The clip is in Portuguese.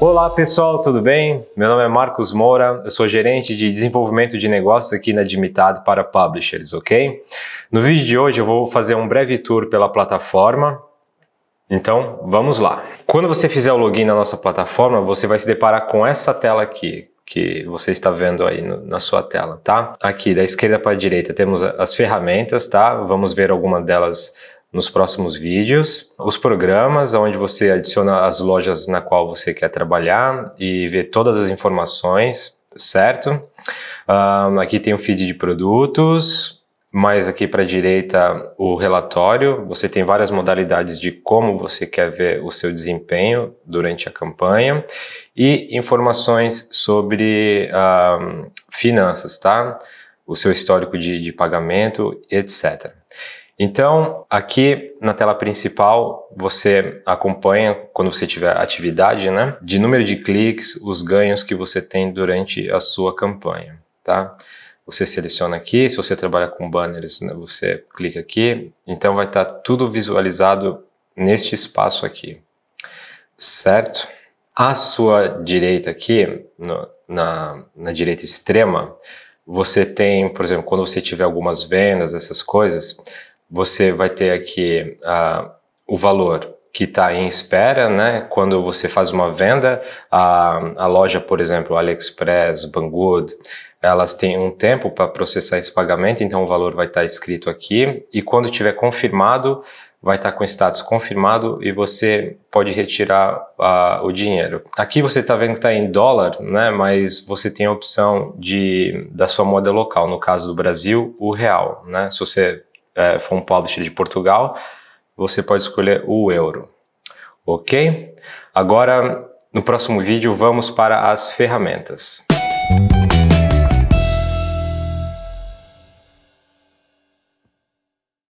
Olá pessoal, tudo bem? Meu nome é Marcos Moura, eu sou gerente de desenvolvimento de negócios aqui na Dimitado para Publishers, ok? No vídeo de hoje eu vou fazer um breve tour pela plataforma, então vamos lá. Quando você fizer o login na nossa plataforma, você vai se deparar com essa tela aqui, que você está vendo aí no, na sua tela, tá? Aqui da esquerda para a direita temos as ferramentas, tá? Vamos ver alguma delas nos próximos vídeos, os programas onde você adiciona as lojas na qual você quer trabalhar e ver todas as informações, certo? Um, aqui tem o feed de produtos, mais aqui para a direita o relatório. Você tem várias modalidades de como você quer ver o seu desempenho durante a campanha e informações sobre um, finanças, tá? O seu histórico de, de pagamento, etc. Então, aqui na tela principal, você acompanha, quando você tiver atividade, né, de número de cliques, os ganhos que você tem durante a sua campanha, tá? Você seleciona aqui, se você trabalha com banners, né, você clica aqui, então vai estar tá tudo visualizado neste espaço aqui, certo? À sua direita aqui, no, na, na direita extrema, você tem, por exemplo, quando você tiver algumas vendas, essas coisas, você vai ter aqui uh, o valor que está em espera, né? Quando você faz uma venda, a, a loja, por exemplo, AliExpress, Banggood, elas têm um tempo para processar esse pagamento, então o valor vai estar tá escrito aqui. E quando tiver confirmado, vai estar tá com status confirmado e você pode retirar o dinheiro. Aqui você está vendo que está em dólar, né? Mas você tem a opção de da sua moeda local, no caso do Brasil, o real, né? Se você é, for um publisher de Portugal, você pode escolher o euro. Ok? Agora, no próximo vídeo, vamos para as ferramentas.